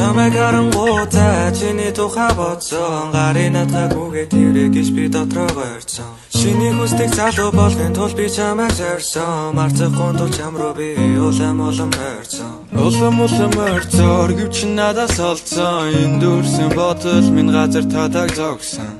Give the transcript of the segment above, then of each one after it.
Чамайг харангуйтай чиний тухай бодсон Гарын надгаагүйгээ тэрэ гэж би дотроо гойрсон. Шиний хүсдэг залуу болохын тулд би чамайг зорьсон. Марцах гонтол чам руу би улам улам морьсон Улам улам морьцоор гэвч надаас олцсон. Энд дүүрсэн бодол минь газар тадаг зогсон.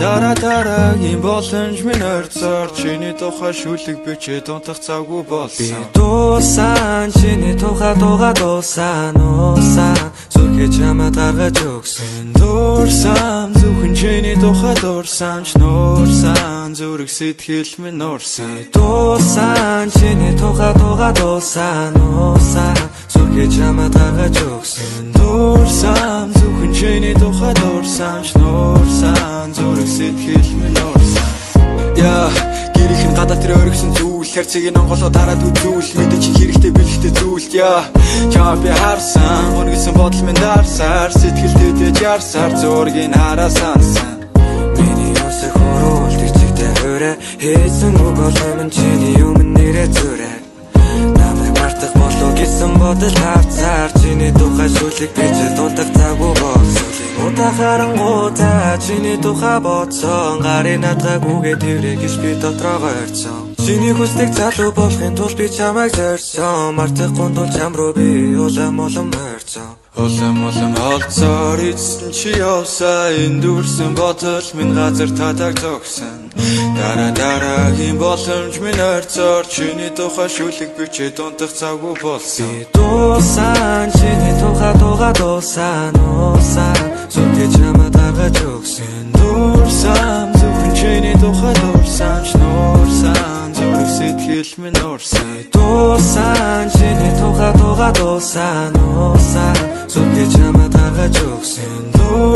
Дара дараагийн боломж минь орцоор Чиний тухай шүлэг бичээд унтах цаггүй болсон. Би дуусан чиний тухай дууга дуусан. Нуусан зүрхээ чамаа гаргаж өгсөн. Дуурсан зөвхөн чиний тухай дуурсан. Ч нуурсан Зүрх сэтгэл минь нуурсан Дуусан чиний тухай дууга дуусан. Нуусан тухай дуурсан ч нуурсан Зүрх сэтгэл минь нуурсан Яа гэрийнх нь гадаа тэр өргөсөн зүйл хэрцгийг онголоо дараад үзүүл мэдээ чи хэрэгтэй бэлгтэй зүйлт яа. Чам би харсан өнгөсөн бодол минь дарсаар сэтгэлдээ жарсаар зургийг хараасан миний өсөх хөрөөлт чигтэй хөрөө хийсэн үг болом чиний юм нэрэ зүрэ. Мартах болов гэсэн бодол харцаар чиний тухай шүлэг бич дундаг цагуу болсон Удаа харангуйтай чиний тухай бодсон. Гарын надгаагүйгээ тэрэ гэж би дотроо гойрцсон Чиний хүсдэг залуу болохын тулд би чамайг зорьсон. Мартах гундул чам руу би улам улам морьсон Улам улам олцоор эцэн чи явсаа Энд дүрсэн бодол минь газар татаг зогсон. Дараа дараагийн боломж минь орцоор? Чиний тухай шүлэг бичээд унтах цаггүй болсон. Би дуусан чиний тухай дууга дуусан Нуусан Тэ чамаа дагаж өгсөн. Дуурсан Зөвхөн чиний тухай дуурсан ч нуурсан Зүрх сэтгэл минь уурсан Дуусан чиний тухай дуга дуусан Нуусан Зүрх тэ чамаа дагаж өгсөн. дуурсан